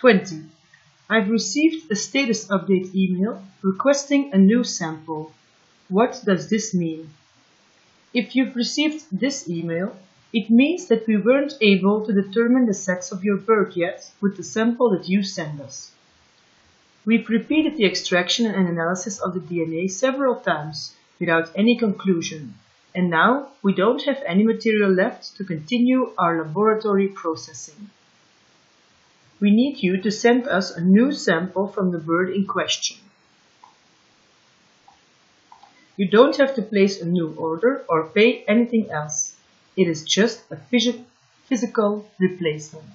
20. I've received a status update email requesting a new sample. What does this mean? If you've received this email, it means that we weren't able to determine the sex of your bird yet with the sample that you send us. We've repeated the extraction and analysis of the DNA several times without any conclusion, and now we don't have any material left to continue our laboratory processing. We need you to send us a new sample from the bird in question. You don't have to place a new order or pay anything else. It is just a physical replacement.